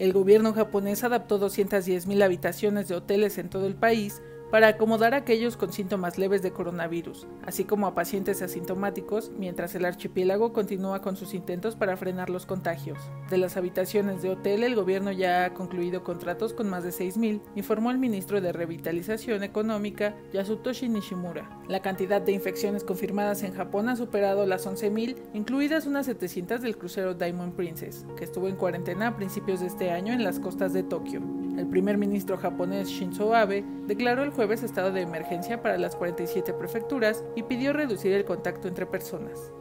El gobierno japonés adaptó 210.000 habitaciones de hoteles en todo el país para acomodar a aquellos con síntomas leves de coronavirus, así como a pacientes asintomáticos, mientras el archipiélago continúa con sus intentos para frenar los contagios. De las habitaciones de hotel, el gobierno ya ha concluido contratos con más de 6.000, informó el ministro de Revitalización Económica, Yasutoshi Nishimura. La cantidad de infecciones confirmadas en Japón ha superado las 11.000, incluidas unas 700 del crucero Diamond Princess, que estuvo en cuarentena a principios de este año en las costas de Tokio. El primer ministro japonés Shinzo Abe declaró el jueves estado de emergencia para las 47 prefecturas y pidió reducir el contacto entre personas.